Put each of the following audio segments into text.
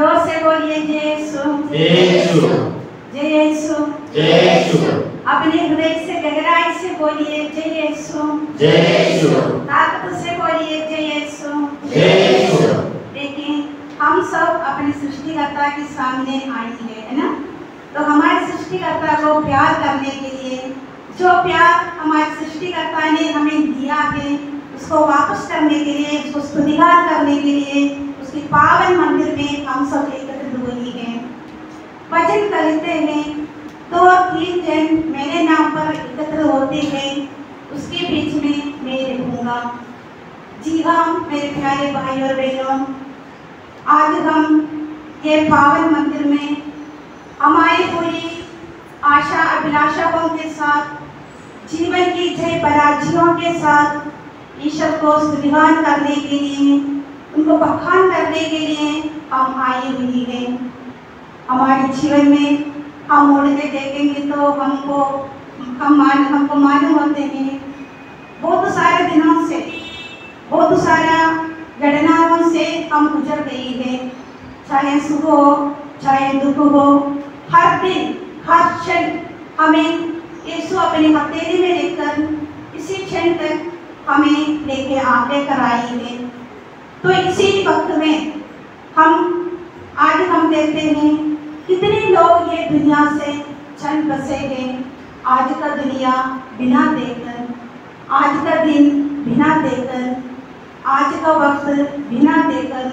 ज़ोर से बोलिए जय यीशु जय यीशु जय यीशु जय यीशु अपने हृदय से गहराई से बोलिए जय यीशु जय यीशु ताकत से बोलिए जय यीशु जय यीशु देखिए हम सब अपने सृष्टिकर्ता के सामने आए हैं है ना? तो हमारे सृष्टिकर्ता को प्यार करने के लिए जो प्यार हमारे सृष्टिकर्ता ने हमें दिया है उसको वापस करने के लिए उसको स्तुतिगान करने के लिए उसके पावन मंदिर में हम सब एकत्रित हुए हैं। वचन कहते हैं। और तीन जन मेरे नाम पर एकत्र होते हैं। उसके बीच में मैं रहूँगा जी हाँ मेरे प्यारे भाई और बहनों, आज हम ये पावन मंदिर में हमारी पूरी आशा अभिलाषाओं के साथ, जीवन की जय पराजयों के साथ, ईश्वर को स्तुतिगान करने के लिए उनको बखान करने के लिए हम आए हुए हैं। हमारे जीवन में हम के देखेंगे तो हमको, हम मान, हमको मालूम होते हैं। बहुत सारे दिनों से, बहुत सारा घटनाओं से हम गुजर गए हैं। चाहे सुख हो, चाहे दुख हो, हर दिन, हर क्षण हमें यीशु अपने हथेली में लेकर इसी क्षण तक हमें लेके आ लेकर आई है। तो इसी वक्त में हम, आज हम देखते हैं कितने लोग ये दुनिया से चल बसे हैं। आज का दुनिया बिना देकर आज का दिन बिना देकर आज का वक्त बिना देकर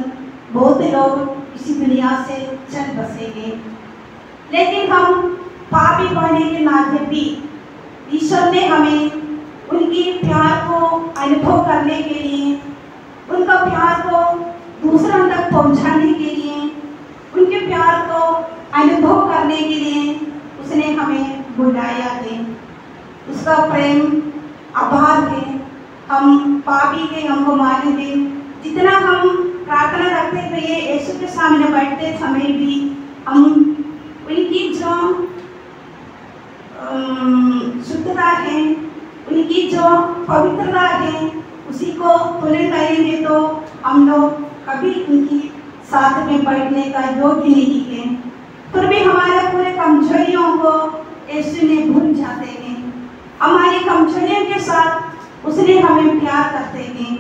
बहुत लोग इसी दुनिया से चल बसे हैं। लेकिन हम पापी होने के नाते भी ईश्वर ने हमें उनकी प्यार को अनुभव करने के लिए उनका प्यार को दूसरों तक पहुँचाने के लिए, उनके प्यार को अनुभव करने के लिए उसने हमें बुलाया है। उसका प्रेम आभार है। हम पापी के हमको मालूम है। जितना हम प्रार्थना करते हुए यीशु के सामने बैठते समय भी हम उनकी जो शुद्धता है, उनकी जो पवित्रता है उसी को तुलन करेंगे तो हम लोग कभी उनकी साथ में बैठने का योग्य नहीं है फिर भी हमारे पूरे कमजोरियों को यीशु ने भूल जाते हैं। हमारी कमजोरियों के साथ उसने हमें प्यार करते हैं।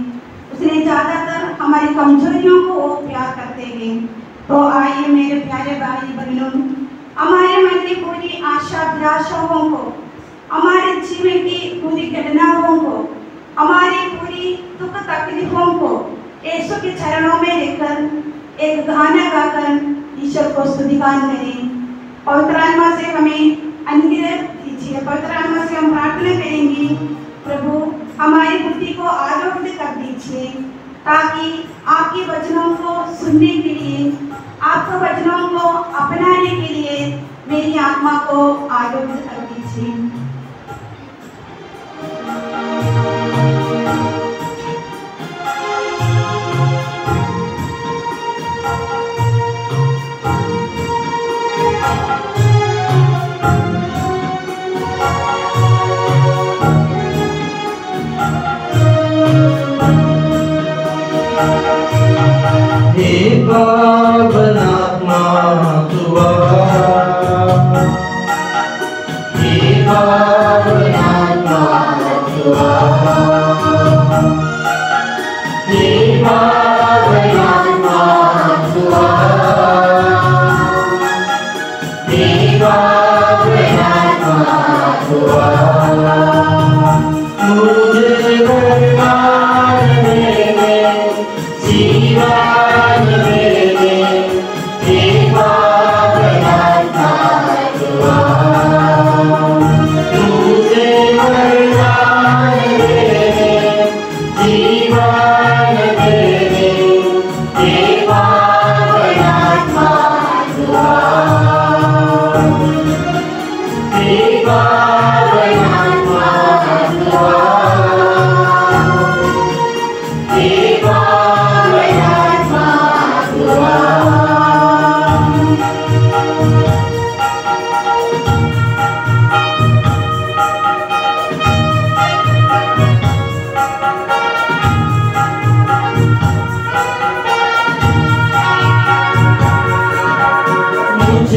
उसने ज़्यादातर हमारी कमजोरियों को वो प्यार करते हैं। तो आइए मेरे प्यारे भाई बहनों, हमारे मन की पूरी आशा अभिलाषाओं को, हमारे जीवन की पूरी घटनाओं को हमारी पूरी दुख तकलीफों को यीशु के चरणों में लेकर एक गाना गाकर ईश्वर को स्तुतिगान करें। पवित्र आत्मा से हमें अनुग्रह दीजिए पवित्र आत्मा से हम प्रार्थना करेंगे, प्रभु, हमारी बुद्धि को आलोकित कर दीजिए, ताकि आपके वचनों को सुनने के लिए, आपके वचनों को अपनाने के लिए मेरी आत्मा को आलोकित कर दीजिए। हे पावनात्मा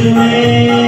to.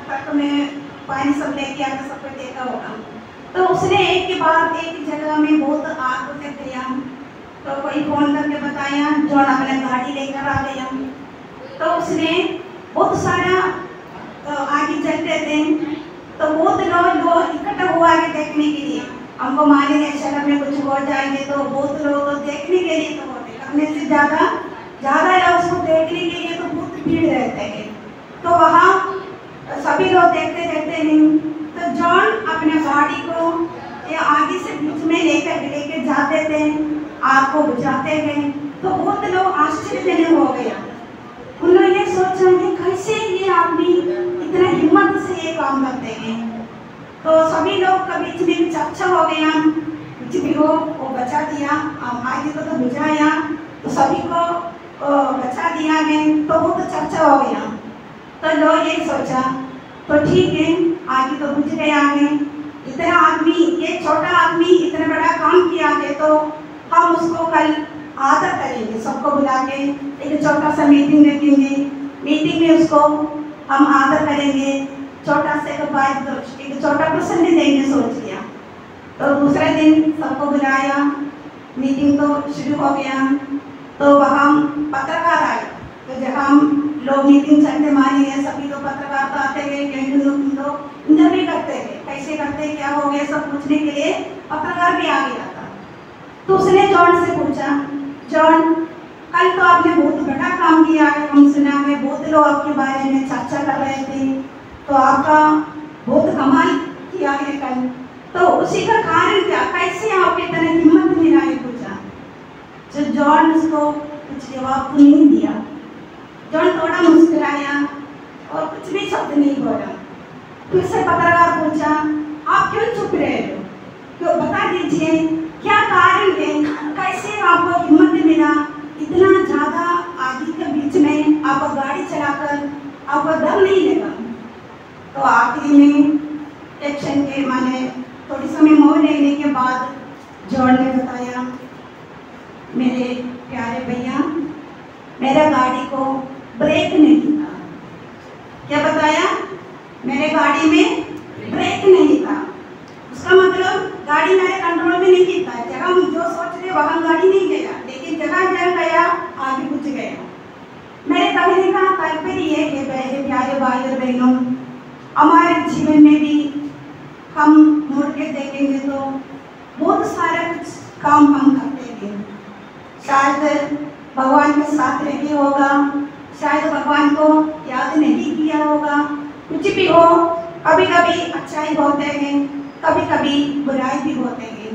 बड़ा में पानी सब लेके आके सबको देखा होगा। तो उसने एक के बाद एक जगह में बहुत आग उतर गया तो कोई फ़ोन करके बताया जॉन अपने गाड़ी लेकर आ गया। तो उसने बहुत सारा अ, आगे चलते थे। तो बहुत लोग लोग इकट्ठा हुआ के देखने के लिए हमको माने हैं शहर में कुछ हो जाएँगे। तो बहुत लोग तो देखने के लिए तो होते। करने से ज़्यादा ज़्यादा लोग उसको देखने के लिए तो बहुत भीड़ रहते हैं तो वहाँ सभी लोग देखते देखते हैं तो जॉन अपने गाड़ी को ये आगे से बीच में लेकर लेकर जाते थे आग को बुझाते गए तो बहुत लोग आश्चर्यजनक हो गया उन्होंने सोचा कि कैसे ये आदमी इतना हिम्मत से ये काम करते हैं? तो सभी लोग का बीच में चर्चा हो गया। कुछ भी हो वो बचा दिया। आगे को तो बुझाया। तो सभी को बचा दिया गया। तो बहुत चर्चा हो गया। तो लोग ये सोचा तो ठीक है, आगे तो बुझ गया आगे इतना आदमी, ये छोटा आदमी इतना बड़ा काम किया है तो हम उसको कल आदर करेंगे सबको बुला के। एक छोटा सा मीटिंग रखेंगे। मीटिंग में उसको हम आदर करेंगे। छोटा से एक एक छोटा प्रसन्न देंगे सोच लिया। तो दूसरे दिन सबको बुलाया। मीटिंग तो शुरू हो गया। तो वहाँ पत्रकार आए। तो जब हम लोग चलते मारी है, सभी लोग पत्रकार तो आते गए कहीं लोग इंटरव्यू करते गए कैसे करते हैं, क्या हो गया, सब पूछने के लिए पत्रकार भी आ गया था तो उसने जॉन से पूछा, जॉन, कल तो आपने बहुत बड़ा काम किया है, हम सुना है बहुत लोग आपके बारे में चर्चा कर रहे थे तो आपका बहुत कमाल किया है कल। तो उसी का कारण क्या? कैसे आपके तरह हिम्मत मिला है पूछा? जो जॉन उसको कुछ जवाब तो नहीं दिया। थोड़ा मुस्कुराया और कुछ भी शब्द नहीं बोला। फिर से पत्रकार पूछा आप क्यों चुप रहे हो क्यों बता दीजिए क्या कारण है कैसे आपको हिम्मत मिला इतना ज़्यादा आगे के बीच में आप गाड़ी चलाकर आपको डर नहीं लगा तो आखिरी में एक्शन के माने थोड़ी समय मौन लेने के बाद जॉन ने बताया मेरे प्यारे भैया मेरा गाड़ी को ब्रेक नहीं था क्या बताया मेरे गाड़ी में ब्रेक नहीं था उसका मतलब गाड़ी मेरे कंट्रोल में नहीं था जगह हम जो सोच रहे वहाँ गाड़ी नहीं गया लेकिन जगह जगह गया आगे कुछ गया मेरे कहने का तात्पर्य ये है मेरे प्यारे भाई और बहनों हमारे जीवन में भी हम मुड़ के देखेंगे तो बहुत सारा कुछ काम हम करते हैं शायद भगवान के साथ रहे होगा शायद भगवान को याद नहीं किया होगा कुछ भी हो कभी कभी अच्छाई होते हैं कभी बुराई भी होते हैं।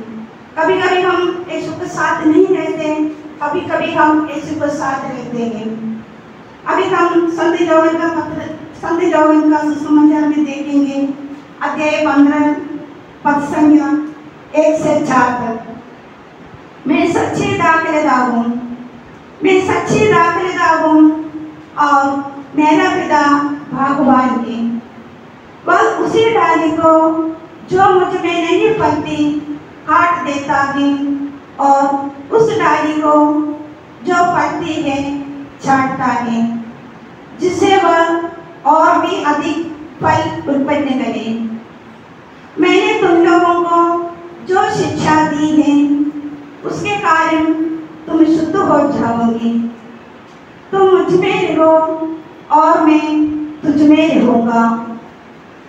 कभी कभी हम यीशु के साथ नहीं रहते हैं कभी कभी हम यीशु के साथ रहते हैं। अभी हम संत जौवन का पत्र, संत जौवन का सुसमाचार में देखेंगे। अध्याय पंद्रह पद संख्या एक से चार तक। मैं सच्चे दाखिलेदार हूँ मैं सच्ची दाखिलेदार हूँ और मेरा पिता भगवान है। वह उसी डाली को जो मुझमें नहीं फलती काट देता है और उस डाली को छांटता है, छाटता है जिससे वह और भी अधिक फल उत्पन्न करे। मैंने तुम लोगों को जो शिक्षा दी है, उसके कारण तुम शुद्ध हो जाओगे। तुम मुझमें रहो और मैं तुझ में रहूँगा।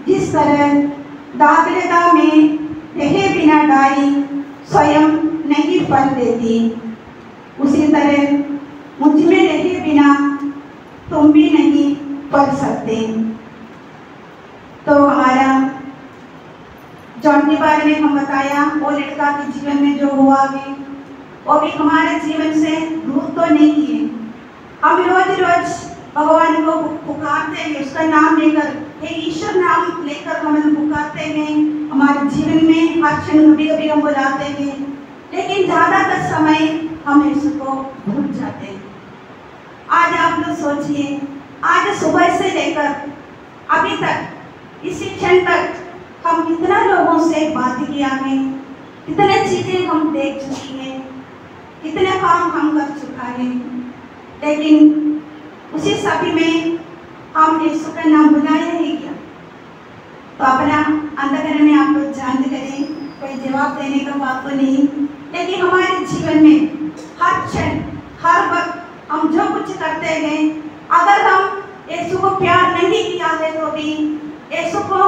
जिस तरह दाखिलता में रहे बिना डाई, स्वयं नहीं फल देती। उसी तरह मुझमें रहे बिना तुम भी नहीं पल सकते। तो हमारा जॉन के बारे में हम बताया, वो लड़का के जीवन में जो हुआ है वो भी हमारे जीवन से दूर तो नहीं है। हम रोज रोज भगवान को पुकारते हैं, उसका नाम लेकर हे ईश्वर नाम लेकर हम पुकारते हैं। हमारे जीवन में हर क्षण कभी कभी हम बुलाते हैं। लेकिन ज़्यादातर समय हम इसको भूल जाते हैं। आज आप लोग सोचिए, आज सुबह से लेकर अभी तक, इसी क्षण तक हम कितना लोगों से बात किया है, कितने चीज़ें हम देख चुकी हैं, कितने काम हम कर चुका है। लेकिन उसी सभी में हम यीशु का नाम बुलाया है क्या? तो अपना अंधकरण में आप लोग जाँच करें, कोई जवाब देने का बात तो नहीं। लेकिन हमारे जीवन में हर क्षण, हर वक्त हम जो कुछ करते हैं, अगर हम यीशु को प्यार नहीं किया है तो भी, यीशु को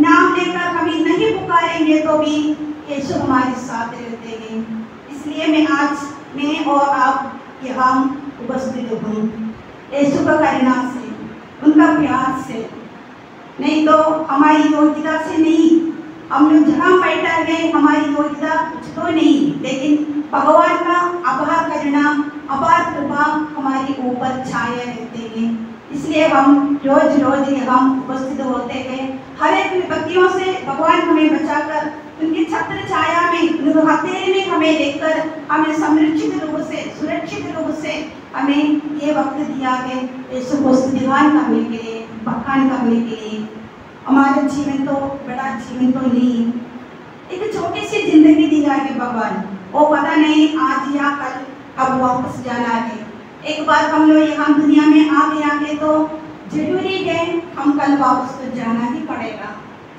नाम लेकर कभी नहीं पुकारेंगे तो भी यीशु हमारे साथ रहते हैं। इसलिए मैं आज, मैं और आप यहाँ उपस्थित हूँ। यीशु का करुणा उनका प्यार से। नहीं तो हमारी योग्यता से नहीं। हम लोग जहाँ बैठा है, हमारी योग्यता कुछ तो नहीं। लेकिन भगवान का अपार करुणा अपार कृपा हमारे ऊपर छाया रहते हैं। इसलिए हम रोज रोज यहाँ उपस्थित होते हैं। हर एक विपत्तियों से भगवान हमें बचाकर, उनकी छत्र छाया में हथेली में हमें लेकर, हमें संरक्षित रूप से, सुरक्षित रूप से हमें ये वक्त दिया है यीशु को स्तुतिगान करने के लिए बखान करने के लिए। हमारा जीवन तो बड़ा जीवन तो नहीं। एक छोटी सी ज़िंदगी दिया है भगवान। वो पता नहीं आज या कल कब वापस जाना है। एक बार हम लोग यहाँ दुनिया में आ है तो ज़रूरी है हम कल वापस तो जाना ही पड़ेगा।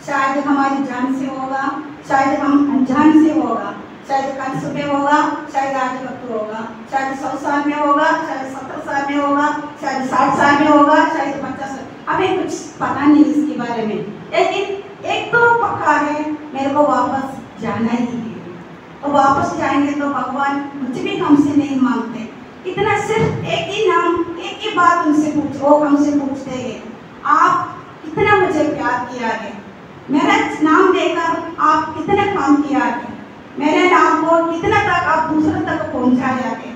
शायद हमारी जान से होगा, शायद हम अनजान से होगा। शायद कल सुबह होगा शायद आज वक्त होगा शायद सौ साल में होगा शायद सत्तर साल में होगा शायद साठ साल में होगा शायद पचास हमें कुछ पता नहीं इसके बारे में। लेकिन एक तो पक्का है, मेरे को वापस जाना ही है। तो वापस जाएँगे तो भगवान कुछ भी हमसे नहीं मांगते। इतना सिर्फ़ एक ही नाम, एक ही बात उनसे पूछ, वो हमसे पूछते हैं, आप कितना मुझे प्यार किया है? मेरा नाम देकर आप कितना काम किया है? मेरे नाम को कितना तक आप दूसरों तक पहुँचाया है?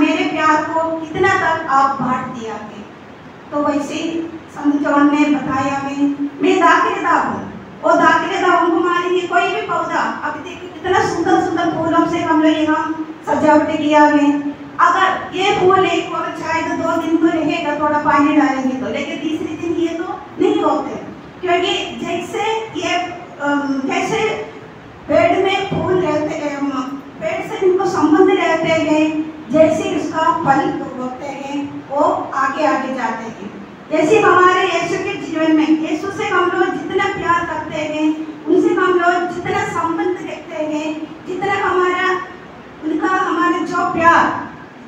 मेरे प्यार को कितना तक आप बांट दिया है? तो वैसे ही संत जॉन ने बताया मैं मैं दाखिलेदार हूँ वो दाखिलेदार को मानेंगे कोई भी पौधा। अभी देखिए कितना सुंदर सुंदर फूलों से हम लोग यहाँ सजावट किया है। अगर ये फूल एक और शायद दो दिन तो रहेगा, थोड़ा पानी डालेंगे तो। लेकिन तीसरे दिन ये तो नहीं होते। क्योंकि जैसे ये जैसे पेड़ में फूल रहते हैं पेड़ से इनको संबंध रहते हैं जैसे उसका फल होते हैं वो आगे आगे जाते हैं। जैसे हमारे यीशु के जीवन में यीशु से हम लोग जितना प्यार करते हैं उनसे हम लोग जितना संबंध रखते हैं जितना हमारा उनका हमारा जो प्यार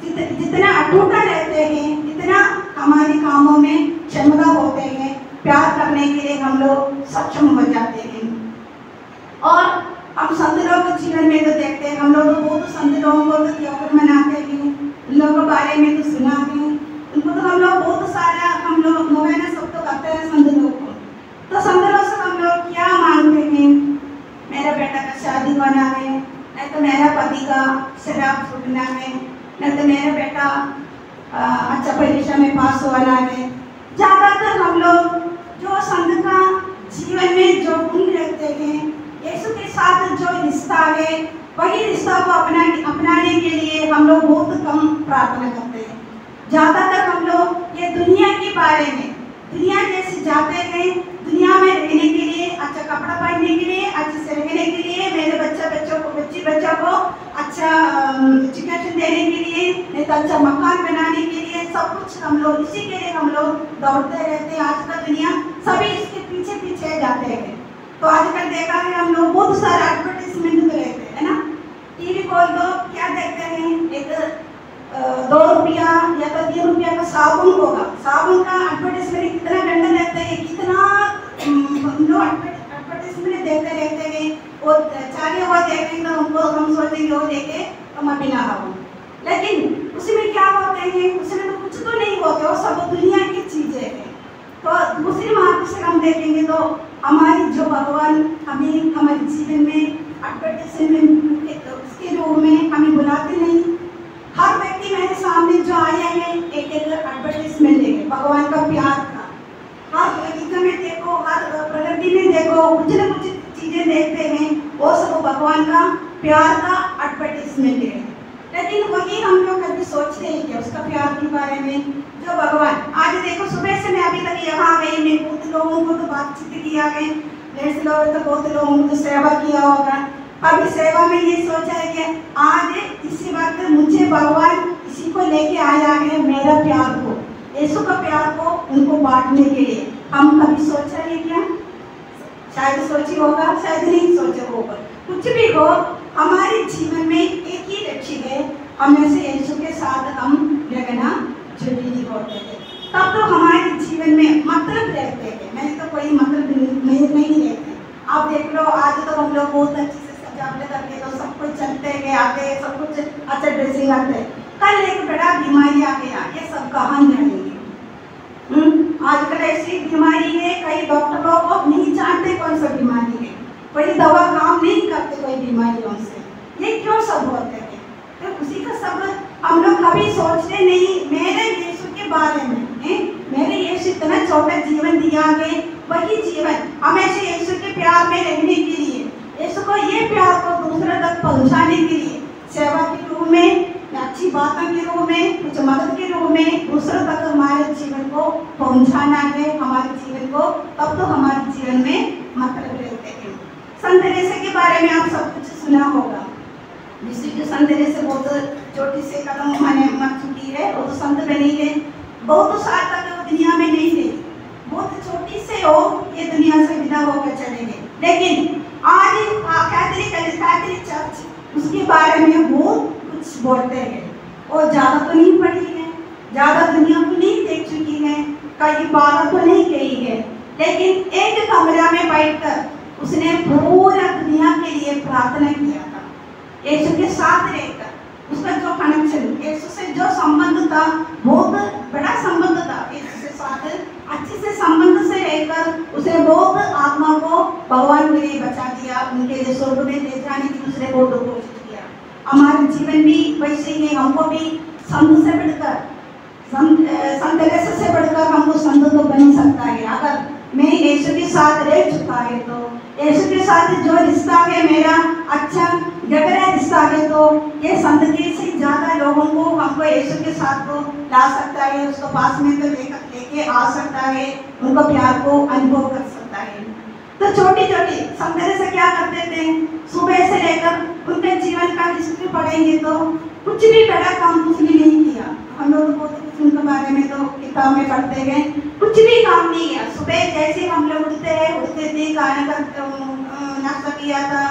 जित, जितना अटूटा रहते हैं जितना हमारे कामों में क्षमता होते हैं प्यार करने के लिए हम लोग सक्षम हो जाते हैं। और हम संत लोगों के जीवन में तो देखते हैं, हम लोग तो बहुत संत लोगों को तो त्योहार मनाते हैं, उन लोगों के बारे में तो सुना है। उनको तो हम लोग बहुत सारा, हम लोग नोवेना सब तो करते हैं संत लोगों को। तो संत लोग से हम लोग क्या मांगते हैं? मेरा बेटा का शादी होना है न तो मेरा पति का शराब छूटना है न तो मेरा बेटा अच्छा परीक्षा में पास होना है ज़्यादातर हम लोग जो संत का जीवन में जो गुण रहते हैं यीशु के साथ जो रिश्ता है, वही रिश्ता को अपना अपनाने के लिए हम लोग बहुत कम प्रार्थना करते हैं। ज़्यादातर हम लोग ये दुनिया के बारे में, दुनिया जैसे जाते हैं, दुनिया में रहने के लिए अच्छा कपड़ा पहनने के लिए, अच्छे से रहने के लिए, मेरे बच्चा बच्चों को, बच्ची बच्चों को अच्छा एजुकेशन देने के लिए, नहीं तो अच्छा मकान बनाने के लिए, सब कुछ हम लोग, इसी के लिए हम लोग दौड़ते रहते हैं। आज का दुनिया सभी इसके पीछे पीछे जाते हैं। तो आजकल देखा है हम लोग बहुत सारे एडवर्टीजमेंट में रहते हैं, है ना? टीवी खोल दो, क्या देखते हैं? एक दो रुपया या तो तीन रुपया का साबुन होगा। साबुन का एडवर्टीजमेंट कितना गंदा रहता है, कितना हम लोग एडवर्टीजमेंट देखते रहते हैं। वो चाहे वो देखेंगे तो उनको हम सोचेंगे, वो देखे तो मैं बिना खाऊं। लेकिन उसमें क्या होते हैं? उसमें तो कुछ तो नहीं होते, वो सब दुनिया की चीज़ें हैं। तो दूसरी मार्ग से हम देखेंगे तो हमारी भगवान हमें, हमारे जीवन में के उसके रूप में हमें बुलाते नहीं। हर व्यक्ति मेरे सामने जो आया है, एक एक एडवर्टीजमेंट है भगवान का प्यार का। हर बगीचे में देखो, हर प्रगति में देखो, कुछ ना कुछ चीज़ें देखते हैं, वो सब भगवान का प्यार का एडवर्टीजमेंट है लेकिन वही हम लोग कभी सोचते हैं कि उसका प्यार के बारे में, जो भगवान, आज देखो सुबह से मैं अभी तक यहाँ गई, मैं बहुत लोगों को तो बातचीत किया गई डेढ़ सौ लोगों तो बहुत लोगों को तो सेवा किया होगा अभी सेवा में ये सोचा है कि आज इसी वक्त मुझे भगवान इसी को लेके आया है मेरा प्यार को यीशु का प्यार को उनको बांटने के लिए हम कभी सोचा है क्या शायद सोची होगा शायद नहीं सोचा होगा कुछ भी हो हमारे जीवन में एक ही लक्ष्य है हमें से यीशु के साथ हम लगना ज़रूरी होते हैं तब तो हमारे जीवन में मतलब रहते हैं। मैंने तो कोई मतलब नहीं नहीं रहते आप देख लो आज तो हम लोग बहुत अच्छे से सजावट करके तो सब कुछ चलते गए आते सब कुछ अच्छा ड्रेसिंग आते कल एक बड़ा बीमारी आ गया ये सब कहाँ जाएँगे हम्म, आजकल ऐसी बीमारी है कई डॉक्टरों को नहीं जानते कौन सा बीमारी है। कोई दवा काम नहीं करते कोई बीमारियों से। ये क्यों सब होते हैं? तो उसी का सब हम लोग कभी सोचते नहीं। मेरे के बारे में, हैं? मेरे यीशु इतना छोटा जीवन दिया है वही जीवन हमेशा यीशु के प्यार में रहने के लिए, यीशु को ये प्यार को दूसरे तक पहुँचाने के लिए, सेवा के रूप में, अच्छी बातों के रूप में, कुछ मदद के रूप में दूसरों तक हमारे जीवन को पहुंचाना है, हमारे जीवन को, तब तो हमारे जीवन में मतलब रहते हैं। संत तेरेसा के बारे में आप सब कुछ सुना होगा। जिसकी संत तेरेसा बहुत छोटी से कदम मैंने मर चुकी है वो तो संत बनी है। बहुत साल तक वो दुनिया में नहीं रही। बहुत छोटी से हो, ये दुनिया से विदा होकर चले गए। लेकिन आज कैथलिक चर्च, उसके बारे में वो कुछ बोलते हैं। वो ज़्यादा तो नहीं पढ़ी है, ज़्यादा दुनिया को नहीं देख चुकी है, कई बार तो नहीं गई है। लेकिन एक कमरा में बैठकर उसने पूरा दुनिया के लिए प्रार्थना किया था। यीशु के साथ रहकर। उसका जो कनेक्शन यीशु से जो संबंध था बहुत बड़ा संबंध था। यीशु से साथ अच्छे से संबंध से रहकर उसने बहुत आत्मा को भगवान के लिए बचा दिया उनके लिए स्वर्ग में ले जाने की दूसरे को कोशिश किया हमारे जीवन भी वैसे ही हमको भी संत से बढ़कर अ, से बढ़कर हमको संत तो बन सकता है। अगर मैं यीशु के साथ रह चुका है तो यीशु के साथ जो रिश्ता है मेरा अच्छा गहरा रिश्ता है तो ये के से ज़्यादा लोगों को, हमको यीशु के साथ को ला सकता है, उसको पास में तो लेकर लेके आ सकता है, उनको प्यार को अनुभव कर सकता है। तो छोटी छोटी संत से क्या करते थे? सुबह से लेकर उनके जीवन का हिस्ट्री पढ़ेंगे तो कुछ भी बड़ा काम उसने नहीं किया। हम लोग बहुत कुछ उनके बारे में तो किताब में पढ़ते गए कुछ भी काम नहीं किया सुबह जैसे हम लोग उठते हैं, उठते थे खाने का नाश्ता किया था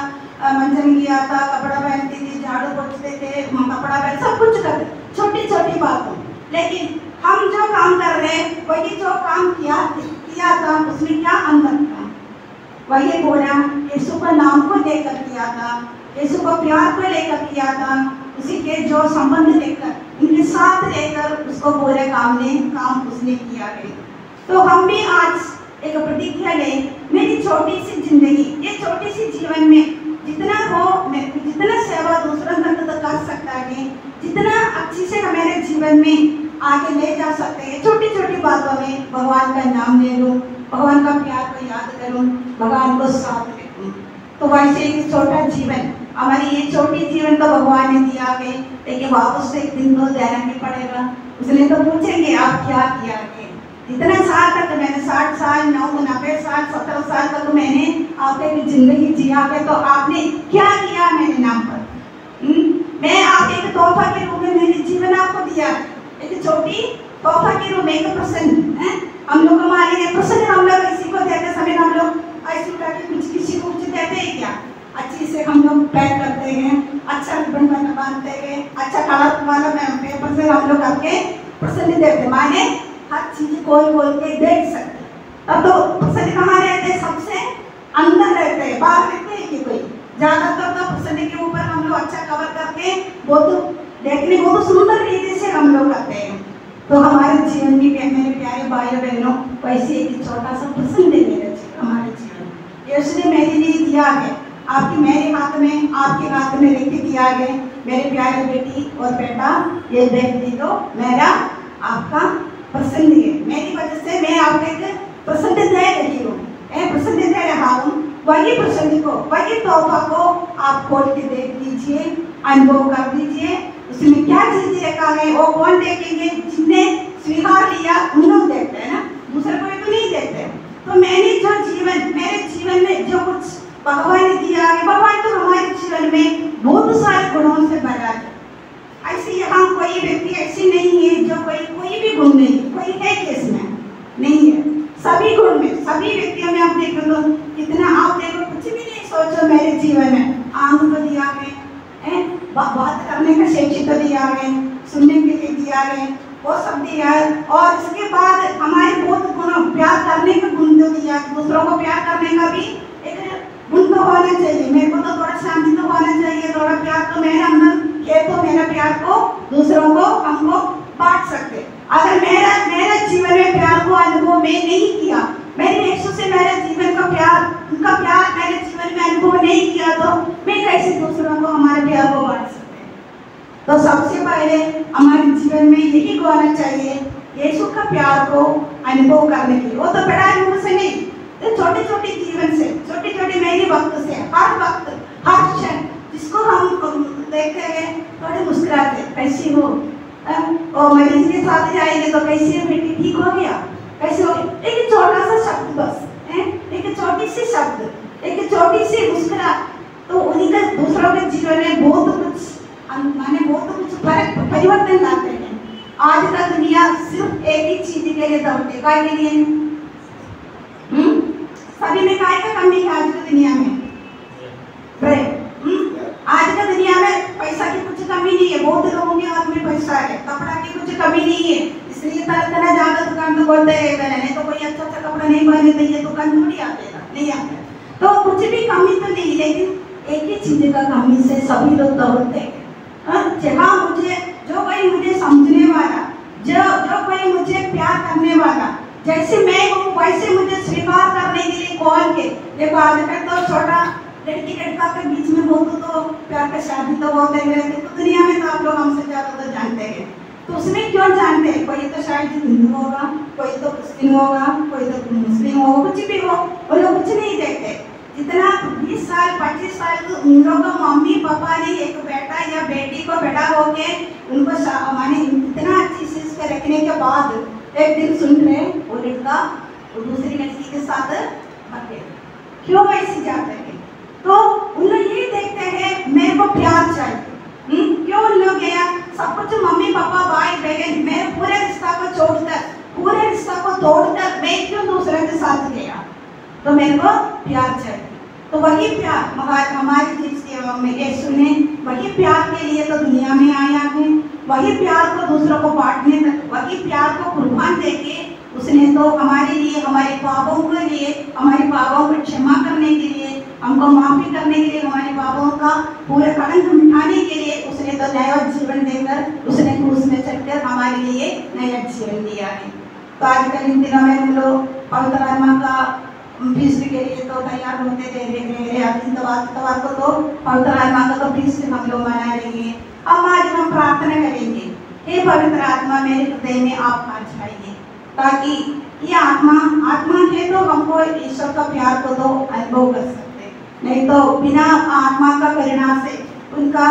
मंजन किया था, कपड़ा पहनती थी, झाड़ू पोछते थे कपड़ा पहन, सब कुछ करते छोटी छोटी बातों। लेकिन हम जो काम कर रहे हैं, वही जो काम किया किया था, उसमें क्या अंदर था? वही बोला, यीशु का नाम को लेकर किया था, यीशु को प्यार को लेकर किया था, उसी के जो संबंध लेकर, उनके साथ लेकर उसको पूरे काम ने काम उसने किया है। तो हम भी आज एक प्रतिज्ञा लें मेरी छोटी सी ज़िंदगी। ये छोटी सी जीवन में जितना हो, मैं जितना सेवा दूसरों तक तो कर सकता है जितना अच्छी से हमारे जीवन में आगे ले जा सकते हैं। छोटी छोटी बातों में भगवान का नाम ले लूँ, भगवान का प्यार को याद करूँ, भगवान को साथ रखूँ। तो वैसे ही छोटा जीवन, हमारी ये छोटी जीवन तो भगवान ने दिया है, लेकिन वापस से एक दिन तो देना भी पड़ेगा। उसने तो पूछेंगे, आप क्या किया? है इतना साल तक मैंने साठ साल, नौ, नब्बे साल, सत्तर साल तक मैंने आपके की ज़िंदगी जिया है तो आपने क्या किया मेरे नाम पर? हम्म? मैं आप एक तोहफा के रूप में मैंने जीवन आपको दिया एक छोटी तोहफा के रूप में, एक प्रसन्न, है? हम लोग हमारे लिए प्रसन्न हम लोग किसी को देते समय हम लोग ऐसे उठा के कुछ किसी को कुछ देते हैं क्या? अच्छी से हम लोग पैक करते हैं अच्छा रिबन बना बांधते हैं अच्छा कलर वाला पेपर से हम लोग करके प्रसन्न देते माने हर चीज़ खोल खोल के देख सकते। तब तो प्रसन्न कहाँ रहते हैं? सबसे अंदर रहते हैं, बाहर रहते हैं कि कोई? ज़्यादातर तो प्रसन्न के ऊपर हम लोग अच्छा कवर करके बहुत देखने को तो सुंदर रीति से हम लोग करते हैं। तो हमारे जीवन में मेरे प्यारे भाई बहनों वैसे एक छोटा सा प्रसन्न है मेरे हमारे जीवन। यीशु ने मेरे लिए दिया है। आपके मेरे हाथ में, आपके हाथ में लेके दिया है। मेरे प्यारे बेटी और बेटा, ये व्यक्ति तो मेरा आपका प्रसन्न है। मेरी वजह से मैं आपको एक प्रसन्न दे रही हूँ। मैं प्रसन्न दे रहा हूँ। वही प्रसन्न को, वही तोहफा को आप खोल के देख लीजिए, अनुभव कर लीजिए। उसमें क्या चीज़ रखा है, वो कौन देखेंगे? जिसने स्वीकार लिया उन लोग देखते हैं ना। दूसरे कोई तो नहीं देखते। तो मैंने जो जीवन, मेरे जीवन में जो कुछ भगवान ने दिया है, भगवान तो हमारे जीवन में बहुत सारे गुणों से भरा है। ऐसे यहाँ कोई व्यक्ति ऐसी नहीं है जो कोई कोई भी गुण नहीं, कोई है कि इसमें? नहीं है। सभी गुण में, सभी व्यक्तियों में आप देखो तो कितना आप देखो, कुछ भी नहीं सोचो, मेरे जीवन में आँख को दिया है बा- बात करने का शिक्षित तो दिया है, सुनने के लिए दिया है, वो सब दिया है। और इसके बाद हमारे बहुत गुण, प्यार करने का गुण तो दिया दूसरों को प्यार करने का भी एक गुण तो होना चाहिए। मेरे को तो थोड़ा शांति तो होना चाहिए, थोड़ा प्यार तो मेरे अंदर तो दूसरों को हमको बांट सकते अगर मेरा मेरा जीवन में प्यार को अनुभव मैं नहीं किया मैंने यीशु से मेरे जीवन का प्यार उनका प्यार मेरे जीवन में अनुभव नहीं किया तो मैं कैसे दूसरों को हमारे प्यार को बांट सकते तो सबसे पहले हमारे जीवन में यही होना चाहिए यीशु का प्यार को अनुभव करने के लिए वो तो बड़ा अनुभव से नहीं तो छोटे छोटे जीवन से छोटे छोटे मेरे वक्त से हर वक्त हर क्षण जिसको हम हम देखते हैं थोड़े मुस्कुराते कैसी हो अं, और मरीज़ के साथ जाएँगे तो कैसी है बेटी ठीक हो गया कैसे हो गया एक छोटा सा शब्द बस हैं? एक छोटी सी शब्द एक छोटी सी मुस्कुराहट तो उन्हीं का दूसरों के जीवन में बहुत कुछ अन- माने बहुत कुछ फ़र्क परिवर्तन लाते हैं आज का दुनिया सिर्फ़ एक ही चीज़ के लिए दौड़ती है काय के लिए हम्म? सभी में काय का कमी है आज की दुनिया में प्रेम हम्म? आज का दुनिया में पैसा की कुछ कमी नहीं है बहुत लोगों के हाथ में पैसा है कपड़ा की कुछ कमी नहीं है इसलिए तरह तरह ज़्यादा दुकान तो बोलते हैं नहीं तो कोई अच्छा अच्छा कपड़ा नहीं पहने तो ये दुकान थोड़ी आते नहीं आते तो कुछ भी कमी तो नहीं लेकिन एक ही चीज़ का कमी से सभी लोग दौड़ते। हाँ, जहाँ मुझे जो कोई मुझे समझने वाला जो जो कोई मुझे प्यार करने वाला जैसे मैं हूँ वैसे मुझे स्वीकार करने के लिए कौन के। देखो आजकल तो छोटा लड़की लड़का के बीच में बहुत तो प्यार का शादी तो बहुत है तो दुनिया में तो आप लोग हमसे ज़्यादा तो जानते हैं। तो उसमें क्यों जानते हैं? कोई तो शायद हिंदू होगा कोई तो क्रिश्चियन होगा कोई तो मुस्लिम होगा कुछ भी हो वो लोग कुछ नहीं देखते। जितना बीस साल पच्चीस साल तो उन लोग का मम्मी पापा ने एक बेटा या बेटी को बेटा होके उनको माने इतना अच्छी चीज़ के रखने के बाद एक दिन सुन रहे वो लड़का वो दूसरी लड़की के साथ गया। क्यों ऐसे जाते हैं तो उन लोग ये देखते हैं मेरे को प्यार चाहिए। हम्म, क्यों उन लोग गया? सब कुछ मम्मी पापा भाई बहन मेरे पूरे रिश्ता को छोड़कर पूरे रिश्ता को तोड़कर मैं क्यों दूसरे के साथ गया? तो मेरे को प्यार चाहिए। तो वही प्यार, हमारे जिस सेवा में यीशु ने, वही प्यार के लिए तो दुनिया में आया है वही प्यार को दूसरों को बांटने वही प्यार को कुर्बान देके, उसने तो हमारे लिए, हमारे पापों के लिए, हमारे पापों को क्षमा करने के लिए, हमको माफ़ी करने के लिए, हमारे पापों का पूरे कलंक मिटाने के लिए, उसने तो नया जीवन देकर, उसने क्रूस में चढ़कर हमारे लिए नया जीवन दिया है। तो आजकल इन दिनों में हम लोग पवित्र आत्मा का फीस्ट के लिए तो तैयार होते थे देख रहे हैं इतवार इतवार को तो पवित्र आत्मा का तो फीस्ट हम लोग मनाएँगे अब आज हम प्रार्थना करेंगे, हे पवित्र आत्मा, मेरे हृदय में आप आ जाइए, ताकि ये आत्मा आत्मा है तो हमको ईश्वर का प्यार को तो अनुभव कर सकते। नहीं तो बिना आत्मा का परिणाम से, उनका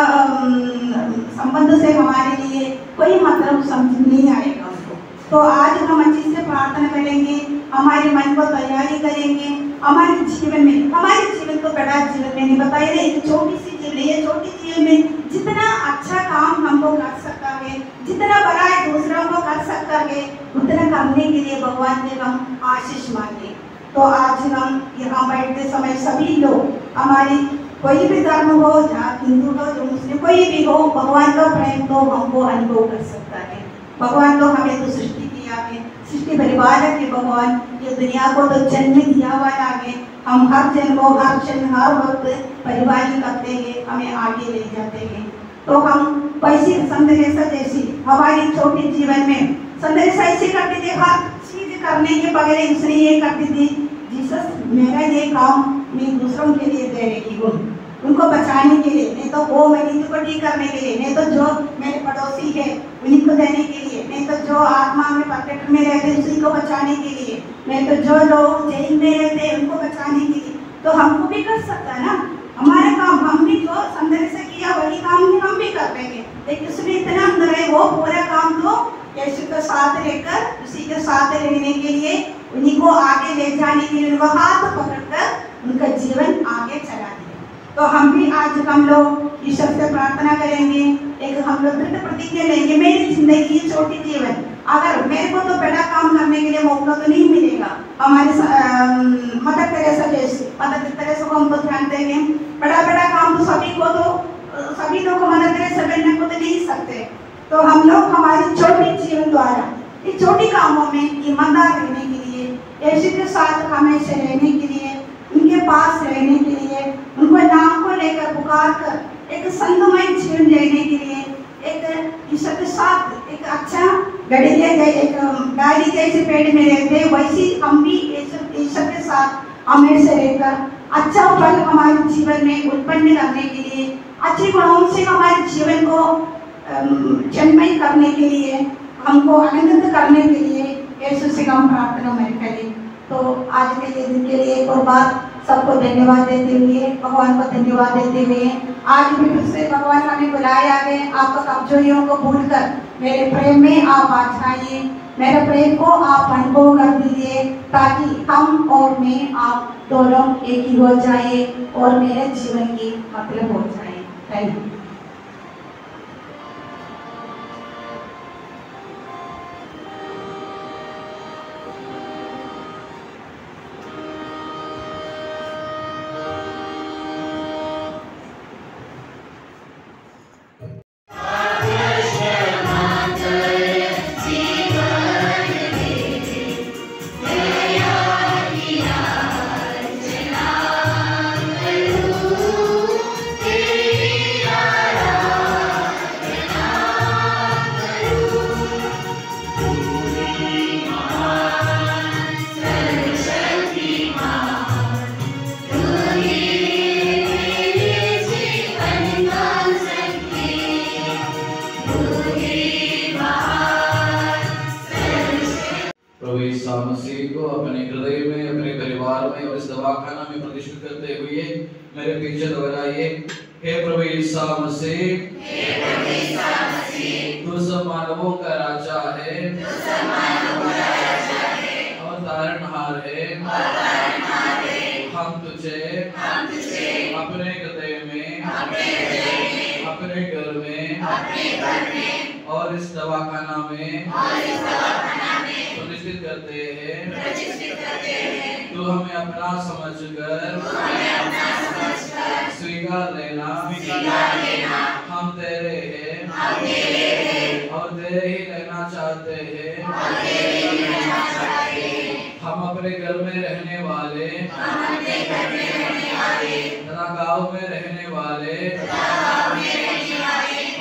संबंध से हमारे लिए कोई मतलब समझ नहीं आएगा हमको तो आज हम अच्छी से प्रार्थना करेंगे हमारे मन को तैयारी करेंगे, हमारे जीवन में, हमारे जीवन को बड़ा जीवन मैंने बताया ना, एक छोटी सी जीवन है, ये छोटी जीवन में जितना अच्छा काम हमको कर सकता है, जितना बड़ा है दूसरा को कर सकता है, उतना करने के लिए भगवान ने हम आशीष मांगे। तो आज हम यहाँ बैठते समय सभी लोग, हमारी कोई भी धर्म हो, या हिंदू हो, या मुस्लिम कोई भी हो, भगवान का प्रेम तो हमको अनुभव कर सकता है। भगवान तो हमें तो सृष्टि किया है। सृष्टि परिवार के भगवान ये दुनिया को तो जन्म दिया हुआ है आगे। हम हर जन को, हर क्षण, हर वक्त परिवार ही करते हैं, हमें आगे ले जाते हैं। तो हम वैसी संदेशा जैसी हमारी छोटी जीवन में। संदेश ऐसे थे हर चीज़ करने के बगैर उसने ये करती थी। जीसस, मेरा ये काम मैं दूसरों के लिए दे रही हूँ। उनको बचाने के लिए, नहीं तो वो मरीज़ को ठीक करने के लिए, नहीं तो जो मेरे पड़ोसी है, उन्हीं को देने के लिए नहीं तो जो आत्मा में पॉकेट में रहते उसी को बचाने के लिए। नहीं तो जो लोग जेल में रहते हैं, उनको बचाने के लिए। तो हमको भी कर सकता है ना? हमारे काम हम भी जो संदेश से किया, वही काम भी हम भी कर लेंगे। लेकिन उसमें इतना अंदर है, वो पूरा काम तो यीशु के साथ रहकर, उसी के साथ रहने के लिए उन्हीं को आगे ले जाने के लिए, उनको हाथ पकड़कर उनका जीवन आगे चला दिया तो हम भी आज हम लोग ईश्वर से प्रार्थना करेंगे। एक हम लोग दृढ़ प्रतिज्ञा लेंगे, मेरी ज़िंदगी छोटी जीवन अगर मेरे को तो बड़ा काम करने के लिए मौका तो नहीं मिलेगा। हमारे मदर तेरेसा जैसे, मदर तेरेसा को हम तो जानते बड़ा बड़ा काम तो सभी को तो सभी लोग मदर तेरेसा बनने को तो नहीं सकते। तो हम लोग हमारी छोटी जीवन द्वारा ये छोटी कामों में ईमानदार रहने के लिए, यीशु के साथ हमेशा रहने के लिए उनके पास रहने के लिए, उनको नाम को लेकर पुकार कर, एक संतमय जीवन जीने के लिए, एक ईश्वर के साथ एक अच्छा गड़िया जै एक गाड़ी जैसे पेड़ में रहते वैसे हम भी ईश्वर के साथ हमेशा रहकर अच्छा फल हमारे जीवन में उत्पन्न करने के लिए, अच्छे गुणों से हमारे जीवन को जन्मय करने के लिए, हमको आनंदित करने के लिए, यीशु से हम प्रार्थना में करें। तो आज के लिए दिन के लिए एक और बार सबको धन्यवाद देते हुए, भगवान को धन्यवाद देते हुए, आज भी फिर से भगवान हमें बुलाया है आपका कमजोरियों को भूल कर मेरे प्रेम में आप आ जाइए। मेरे प्रेम को आप अनुभव कर दीजिए, ताकि हम और मैं आप दोनों एक ही हो जाए और मेरे जीवन की मतलब हो जाए। Thank you. दवाखाना में। प्रतिष्ठित करते हैं। तू हमें अपना समझकर। स्वीकार लेना। हम तेरे हैं। और तेरे ही रहना चाहते हैं। हम अपने घर में रहने वाले। तथा गाँव में रहने वाले।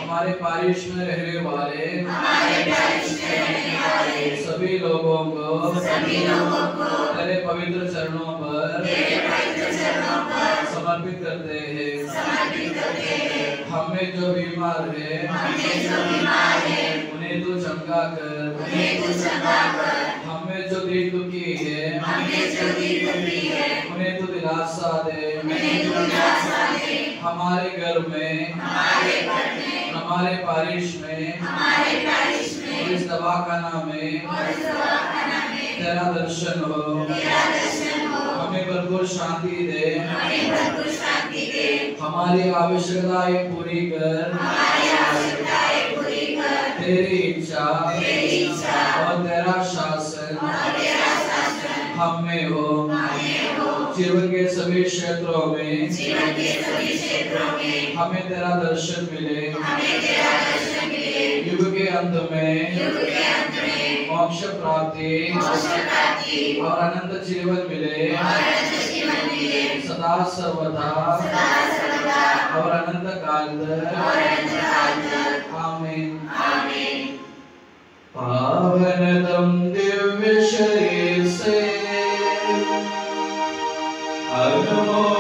हमारे पारिश में रहने वाले। हमारे पारिश में रहने वाले। सभी लोगों को। सभी लोगों को। तेरे पवित्र चरणों पर तेरे पवित्र चरणों पर समर्पित करते हैं। समर्पित करते हैं। हमें जो बीमार है हमें जो बीमार है उन्हें तू चंगा कर। उन्हें तो चंगा कर। हमें जो दिल दुखी है हमें जो दिल दुखी है उन्हें तू दिलासा दे। हमारे घर में हमारे पारिश में इस दवाखाना में तेरा दर्शन हो। हमें भरपूर शांति दे। हमारी आवश्यकताएँ पूरी कर। तेरी इच्छा और तेरा शासन। हम में हो। जीवन के सभी क्षेत्रों में जीवन के सभी क्षेत्रों में हमें तेरा दर्शन मिले। हमें तेरा दर्शन मिले। युग के अंत में युग के अंत में मोक्ष प्राप्ति मोक्ष प्राप्ति और अनंत जीवन मिले। और अनंत जीवन मिले। सदा सर्वदा सदा सर्वदा और अनंत काल तक। आमीन। पावन तुम दिव्य शरीर Lord.